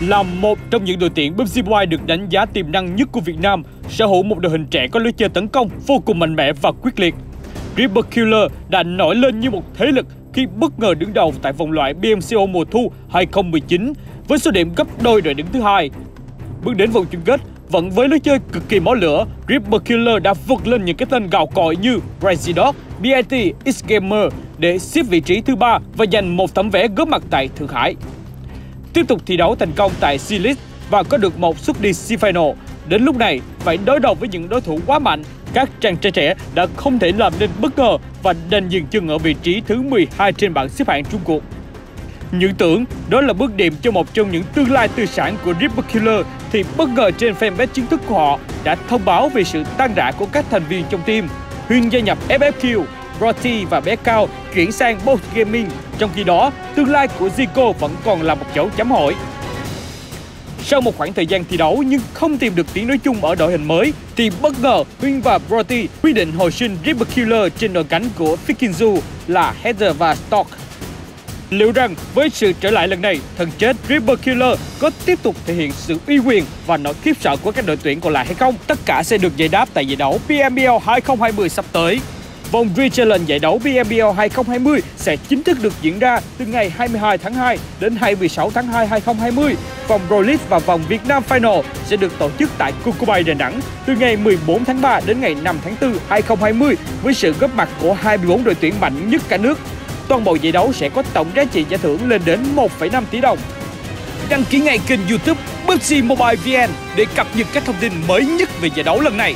là một trong những đội tuyển BMCY được đánh giá tiềm năng nhất của Việt Nam, sở hữu một đội hình trẻ có lối chơi tấn công vô cùng mạnh mẽ và quyết liệt. Ripper Killer đã nổi lên như một thế lực khi bất ngờ đứng đầu tại vòng loại BMCO mùa thu 2019 với số điểm gấp đôi đội đứng thứ hai. Bước đến vòng chung kết, vẫn với lối chơi cực kỳ máu lửa, Ripper Killer đã vượt lên những cái tên gạo cội như Crazy Dog, BIT, X Gamer để xếp vị trí thứ ba và giành một tấm vé góp mặt tại Thượng Hải. Tiếp tục thi đấu thành công tại C-League và có được một suất đi C-Final. Đến lúc này, phải đối đầu với những đối thủ quá mạnh, các chàng trai trẻ đã không thể làm nên bất ngờ và đành dừng chân ở vị trí thứ 12 trên bảng xếp hạng trung cuộc. Những tưởng đó là bước điểm cho một trong những tương lai tư sản của Ripper Killer thì bất ngờ trên fanpage chính thức của họ đã thông báo về sự tan rã của các thành viên trong team. Huyên gia nhập FFQ, Roti và bé Cao chuyển sang Bolt Gaming. Trong khi đó, tương lai của Zico vẫn còn là một dấu chấm hỏi. Sau một khoảng thời gian thi đấu nhưng không tìm được tiếng nói chung ở đội hình mới thì bất ngờ Huyên và Brody quyết định hồi sinh Ripper Killer trên đội cánh của Fikinzu là Heather và Stock. Liệu rằng với sự trở lại lần này, thần chết Ripper Killer có tiếp tục thể hiện sự uy quyền và nỗi khiếp sợ của các đội tuyển còn lại hay không? Tất cả sẽ được giải đáp tại giải đấu PMBL 2020 sắp tới. Vòng Re-Challenge giải đấu BNBL 2020 sẽ chính thức được diễn ra từ ngày 22 tháng 2 đến 26 tháng 2 2020. Vòng Pro League và vòng Việt Nam Final sẽ được tổ chức tại Cucubay Đà Nẵng từ ngày 14 tháng 3 đến ngày 5 tháng 4 2020 với sự góp mặt của 24 đội tuyển mạnh nhất cả nước. Toàn bộ giải đấu sẽ có tổng giá trị giải thưởng lên đến 1,5 tỷ đồng. Đăng ký ngay kênh YouTube Bixi Mobile VN để cập nhật các thông tin mới nhất về giải đấu lần này.